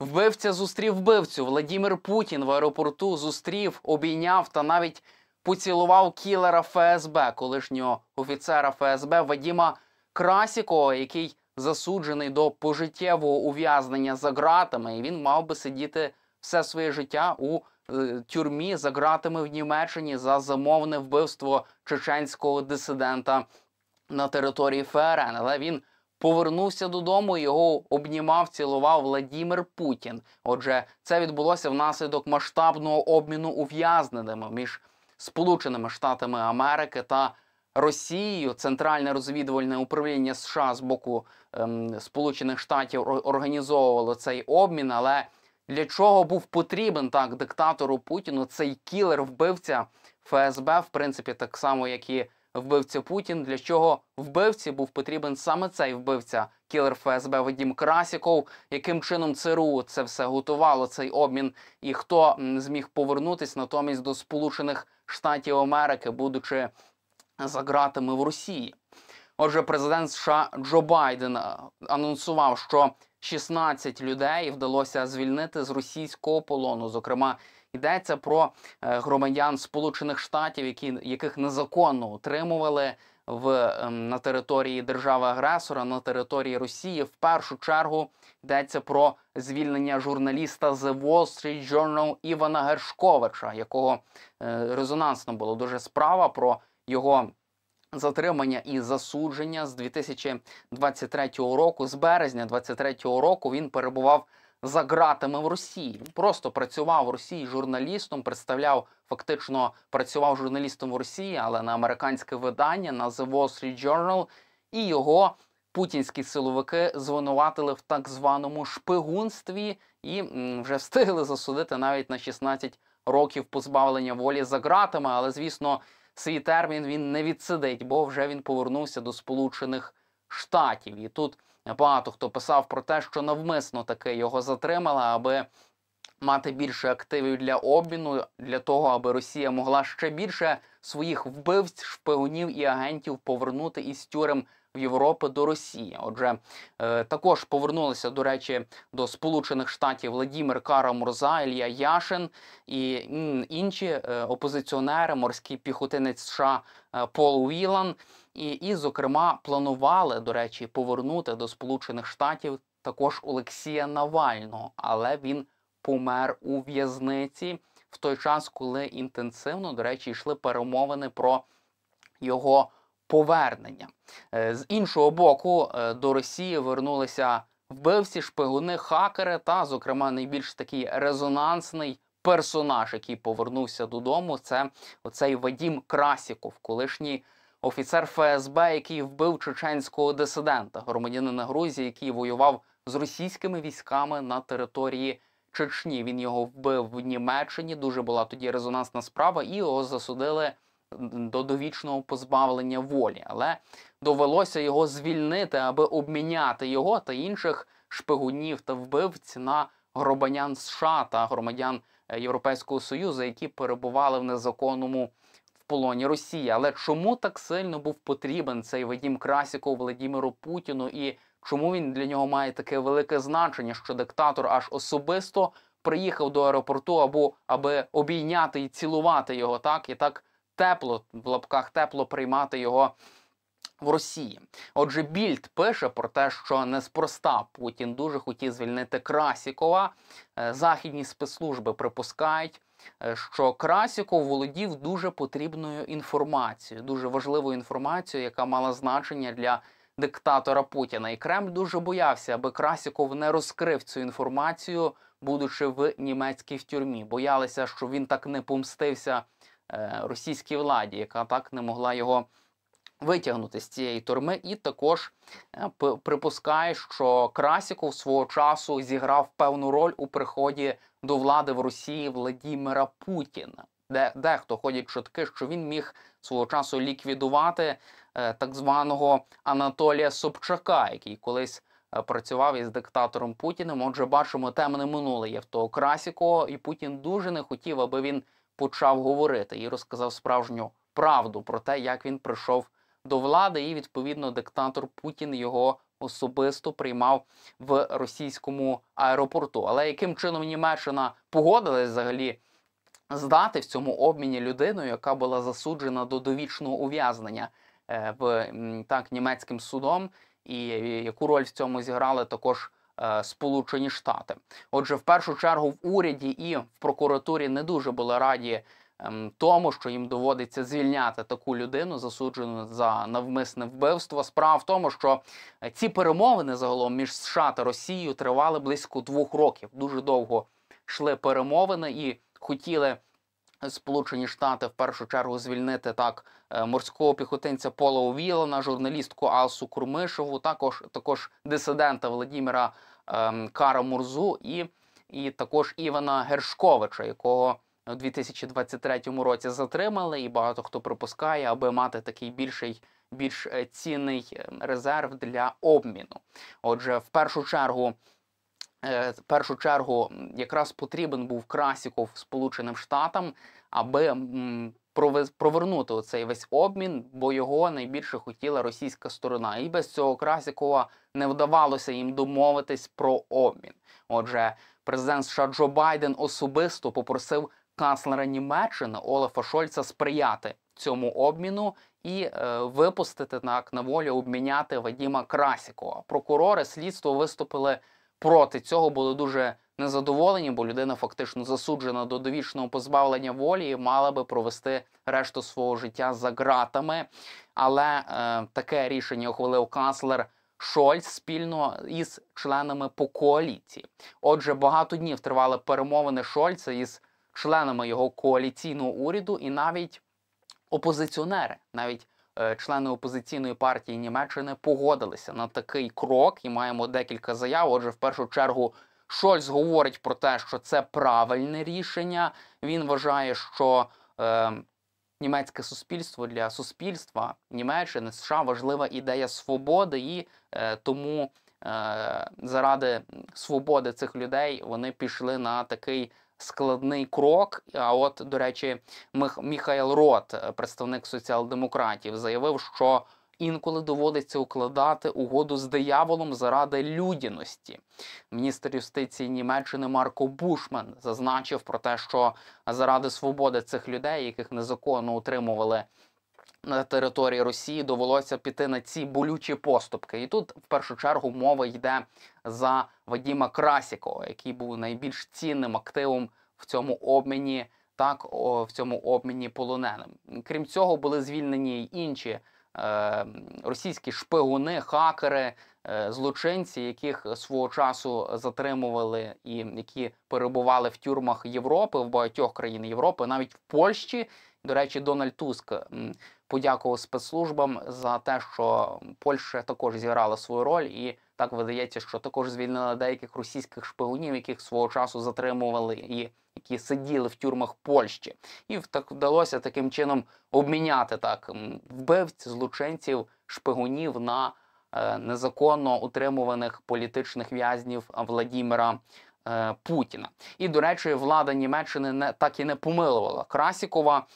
Вбивця зустрів вбивцю. Владімір Путін в аеропорту зустрів, обійняв та навіть поцілував кілера ФСБ, колишнього офіцера ФСБ Вадіма Красікова, який засуджений до пожиттєвого ув'язнення за ґратами, і він мав би сидіти все своє життя у е, тюрмі за ґратами в Німеччині за замовне вбивство чеченського дисидента на території ФРН. Але він повернувся додому. Його обнімав, цілував Владімір Путін. Отже, це відбулося внаслідок масштабного обміну ув'язненими між Сполученими Штатами Америки та Росією. Центральне розвідувальне управління США з боку ем, Сполучених Штатів організовувало цей обмін. Але для чого був потрібен так диктатору Путіну цей кілер, вбивця ФСБ, в принципі, так само, як і вбивця Путін. Для чого вбивці був потрібен саме цей вбивця, кілер ФСБ Вадім Красіков, яким чином ЦРУ це все готувало, цей обмін, і хто зміг повернутись натомість до Сполучених Штатів Америки, будучи за ґратами в Росії. Отже, президент США Джо Байден е, анонсував, що 16 людей вдалося звільнити з російського полону. Зокрема, йдеться про е, громадян Сполучених Штатів, які яких незаконно утримували в ем, на території держави-агресора, на території Росії. В першу чергу йдеться про звільнення журналіста The Wall Street Journal Івана Гершковича, якого е, резонансно було дуже справа про його затримання і засудження з 2023 року. З березня 2023 року він перебував за ґратами в Росії. Просто працював в Росії журналістом, представляв фактично працював журналістом в Росії, але на американське видання на The Wall Street Journal, і його путінські силовики звинуватили в так званому шпигунстві і вже встигли засудити навіть на 16 років позбавлення волі за ґратами. Але звісно, свій термін він не відсидить, бо вже він повернувся до Сполучених Штатів. І тут багато хто писав про те, що навмисно таки його затримали, аби мати більше активів для обміну, для того, аби Росія могла ще більше своїх вбивць, шпигунів і агентів повернути із тюрем в Європу до Росії. Отже, е, також повернулися, до речі, до Сполучених Штатів Владімир Кара Мурза, Ілья Яшин і інші е, опозиціонери, морський піхотинець США е, Пол Уілан. І, і, зокрема, планували, до речі, повернути до Сполучених Штатів також Олексія Навального, але він помер у в'язниці в той час, коли інтенсивно, до речі, йшли перемовини про його повернення. Е, З іншого боку, е, до Росії вернулися вбивці, шпигуни, хакери та, зокрема, найбільш такий резонансний персонаж, який повернувся додому. Це оцей Вадім Красіков, колишній офіцер ФСБ, який вбив чеченського дисидента, громадянина Грузії, який воював з російськими військами на території Чечні. Він його вбив в Німеччині. Дуже була тоді резонансна справа, і його засудили до довічного позбавлення волі. Але довелося його звільнити, аби обміняти його та інших шпигунів та вбивць на громадян США та громадян е, Європейського Союзу, які перебували в незаконному в полоні Росії. Але чому так сильно був потрібен цей Вадім Красіков Владіміру Путіну і чому він для нього має таке велике значення, що диктатор аж особисто приїхав до аеропорту, або аби обійняти і цілувати його так і так тепло в лапках тепло приймати його в Росії. Отже, Більд пише про те, що неспроста Путін дуже хотів звільнити Красікова. Е, Західні спецслужби припускають, е, що Красіков володів дуже потрібною інформацією, дуже важливою інформацією, яка мала значення для диктатора Путіна. І Кремль дуже боявся, аби Красіков не розкрив цю інформацію, будучи в німецькій тюрмі. Боялися, що він так не помстився російській владі, яка так не могла його витягнути з цієї тюрми. І також е, припускає, що Красіков свого часу зіграв певну роль у приході до влади в Росії Владімира Путіна. Де дехто ходять чутки, що він міг свого часу ліквідувати е, так званого Анатолія Собчака, який колись е, працював із диктатором Путіним. Отже, бачимо темне минуле є в того Красікова, і Путін дуже не хотів, аби він почав говорити і розказав справжню правду про те, як він прийшов до влади, і відповідно диктатор Путін його особисто приймав в російському аеропорту. Але яким чином Німеччина погодилась взагалі здати в цьому обміні людину, яка була засуджена до довічного ув'язнення е, в так німецьким судом, і яку роль в цьому зіграли також Сполучені Штати? Отже, в першу чергу в уряді і в прокуратурі не дуже були раді ем, тому, що їм доводиться звільняти таку людину, засуджену за навмисне вбивство. Справа в тому, що е, ці перемовини загалом між США та Росією тривали близько двох років. Дуже довго йшли перемовини і хотіли. Сполучені Штати в першу чергу звільнити так е, морського піхотинця Пола Увілана, журналістку Алсу Курмишеву, також також дисидента Владіміра ем, Кара Мурзу і, і також Івана Гершковича, якого у 2023 році затримали, і багато хто припускає, аби мати такий більший. Більш е, цінний е, резерв для обміну. Отже, в першу чергу, в першу чергу, якраз потрібен був Красіков Сполученим Штатам, аби провернути оцей весь обмін, бо його найбільше хотіла російська сторона. І без цього Красікова не вдавалося їм домовитись про обмін. Отже, президент США Джо Байден особисто попросив канцлера Німеччини Олафа Шольца сприяти цьому обміну і е, випустити так на волю, обміняти Вадіма Красікова. Прокурори слідство виступили проти цього, були дуже незадоволені, бо людина фактично засуджена до довічного позбавлення волі і мала би провести решту свого життя за ґратами. Але е, таке рішення ухвалив канцлер. Шольц спільно із членами по коаліції. Отже, багато днів тривали перемовини Шольца із членами його коаліційного уряду, і навіть опозиціонери, навіть члени опозиційної партії Німеччини погодилися на такий крок, і маємо декілька заяв. Отже, в першу чергу. Шольц говорить про те, що це правильне рішення. Він вважає, що е, німецьке суспільство для суспільства Німеччини США важлива ідея свободи, і е, тому е, заради свободи цих людей вони пішли на такий складний крок. А от, до речі, Мих- Міхайл Рот, е, представник соціал-демократів, заявив, що інколи доводиться укладати угоду з дияволом заради людяності. Міністр юстиції Німеччини Марко Бушман зазначив про те, що заради свободи цих людей, яких незаконно утримували на території Росії, довелося піти на ці болючі поступки. І тут в першу чергу мова йде за Вадіма Красікова, який був найбільш цінним активом в цьому обміні. Так, в цьому обміні полоненим. Крім цього, були звільнені й інші е, російські шпигуни, хакери, е, злочинці, яких свого часу затримували і які перебували в тюрмах Європи, в багатьох країн Європи, навіть в Польщі. До речі, Дональд Туск подякував спецслужбам за те, що Польща також зіграла свою роль, і так видається, що також звільнили деяких російських шпигунів, яких свого часу затримували і які сиділи в тюрмах Польщі, і так вдалося таким чином обміняти так вбивць, злочинців, шпигунів на е, незаконно утримуваних політичних в'язнів Владімира е, Путіна. І, до речі, влада Німеччини не так і не помилувала Красікова.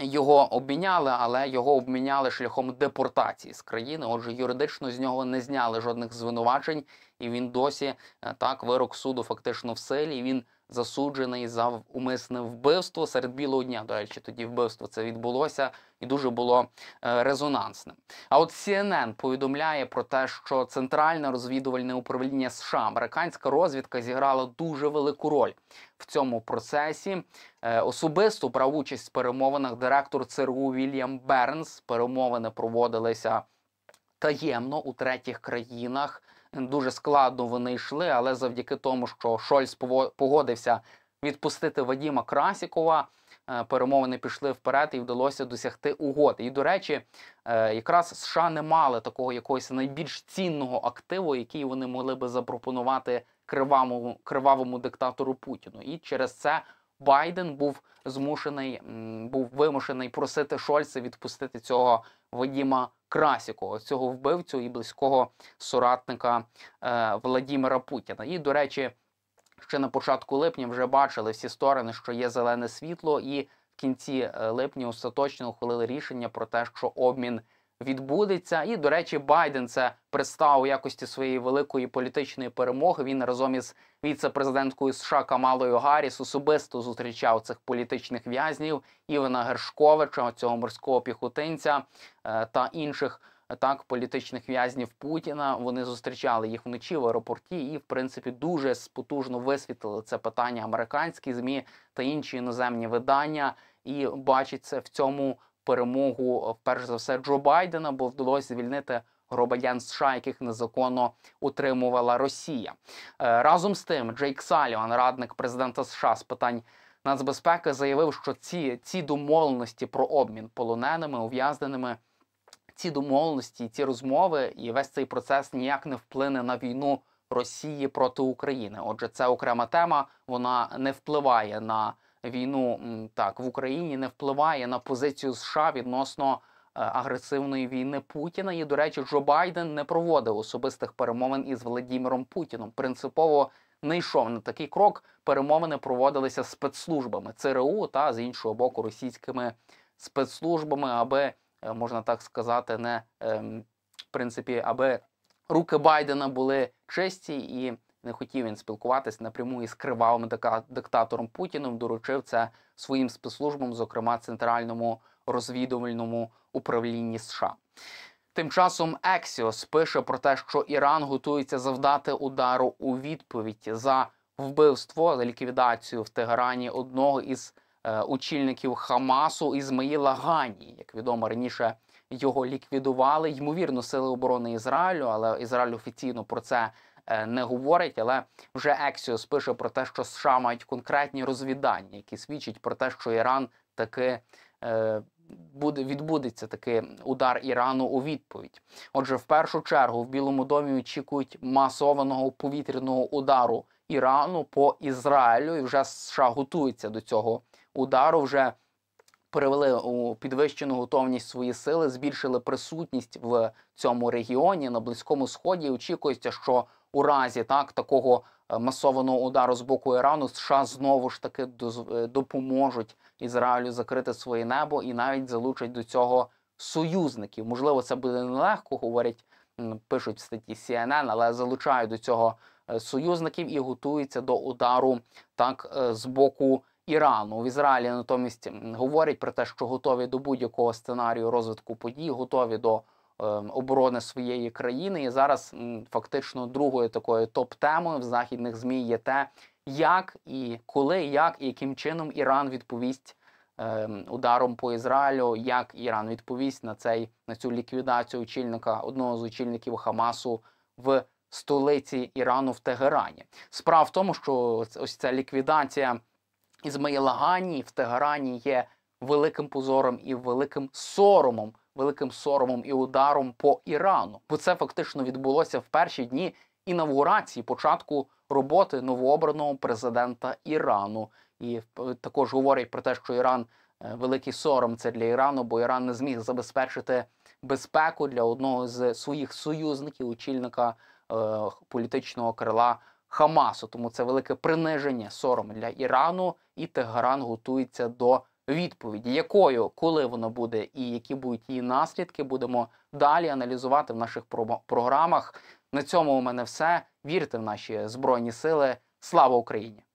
Його обміняли, але його обміняли шляхом депортації з країни. Отже, юридично з нього не зняли жодних звинувачень, і він досі е, так вирок суду фактично в силі. Він засуджений за умисне вбивство серед білого дня. До речі, тоді вбивство це відбулося і дуже було е, резонансним. А от CNN повідомляє про те, що центральне розвідувальне управління США, американська розвідка зіграла дуже велику роль в цьому процесі. Е, Особисто брав участь в перемовинах директор ЦРУ Вільям Бернс. Перемовини проводилися таємно у третіх країнах. Дуже складно вони йшли, але завдяки тому, що Шольц погодився відпустити Вадіма Красікова, е, перемовини пішли вперед і вдалося досягти угоди. І, до речі, е, якраз США не мали такого якогось найбільш цінного активу, який вони могли би запропонувати кривавому, кривавому диктатору Путіну. І через це Байден був змушений, був вимушений просити Шольца відпустити цього Вадіма Красікова, цього вбивцю і близького соратника е, Владімира Путіна. І, до речі, ще на початку липня вже бачили всі сторони, що є зелене світло, і в кінці е, липня остаточно ухвалили рішення про те, що обмін відбудеться. І, до речі, Байден це представив у якості своєї великої політичної перемоги. Він разом із віце-президенткою США Камалою Гарріс особисто зустрічав цих політичних в'язнів Івана Гершковича, цього морського піхотинця е, та інших. Так, політичних в'язнів Путіна вони зустрічали їх вночі в аеропорті, і в принципі дуже потужно висвітлили це питання американські змі та інші іноземні видання, і бачиться в цьому перемогу перш за все Джо Байдена, бо вдалося звільнити громадян США, яких незаконно утримувала Росія. Е, Разом з тим, Джейк Саліван, радник президента США з питань нацбезпеки, заявив, що ці, ці домовленості про обмін полоненими ув'язненими. Ці домовленості, ці розмови і весь цей процес ніяк не вплине на війну Росії проти України. Отже, це окрема тема. Вона не впливає на війну так в Україні, не впливає на позицію США відносно е, агресивної війни Путіна. І, до речі, Джо Байден не проводив особистих перемовин із Владіміром Путіном. Принципово не йшов на такий крок. Перемовини проводилися спецслужбами ЦРУ та з іншого боку російськими спецслужбами, аби е, можна так сказати, не ем, в принципі, аби руки Байдена були чисті і не хотів він спілкуватись напряму із кривавим диктатором Путіним. Доручив це своїм спецслужбам, зокрема центральному розвідувальному управлінні США. Тим часом Ексіос пише про те, що Іран готується завдати удару у відповідь за вбивство за ліквідацію в Тегерані одного із е, очільників Хамасу Ізмаїла Гані. Як відомо раніше його ліквідували. Ймовірно, сили оборони Ізраїлю, але Ізраїль офіційно про це не говорить. Але вже Ексіос пише про те, що США мають конкретні розвідання, які свідчать про те, що Іран таки. е, Буде відбудеться такий удар Ірану у відповідь. Отже, в першу чергу в Білому домі очікують масованого повітряного удару Ірану по Ізраїлю, і вже США готуються до цього удару. Вже перевели у підвищену готовність свої сили, збільшили присутність в цьому регіоні на близькому сході. Очікується, що у разі так такого е, масованого удару з боку Ірану США знову ж таки е, допоможуть Ізраїлю закрити своє небо і навіть залучать до цього союзників. Можливо, це буде нелегко, говорять, пишуть в статті CNN, але залучають до цього е, союзників і готуються до удару так з боку Ірану. В Ізраїлі натомість говорять про те, що готові до будь-якого сценарію розвитку подій, готові до оборони своєї країни. І зараз фактично другою такою топ-темою в західних змі є те, як і коли, як і яким чином Іран відповість е, ударом по Ізраїлю, як Іран відповість на цей на цю ліквідацію очільника одного з очільників Хамасу в столиці Ірану в Тегерані. Справа в тому, що ось ця ліквідація Ізмаїла Гані в Тегерані є великим позором і великим соромом, великим соромом і ударом по Ірану. Бо це фактично відбулося в перші дні інавгурації, початку роботи новообраного президента Ірану. І е, також говорять про те, що Іран е, великий сором це для Ірану, бо Іран не зміг забезпечити безпеку для одного з своїх союзників, очільника е, політичного крила Хамасу. Тому це велике приниження, сором для Ірану, і Тегеран готується до відповіді, якою, коли воно буде, і які будуть її наслідки, будемо далі аналізувати в наших про- програмах. На цьому у мене все. Вірте в наші збройні сили. Слава Україні!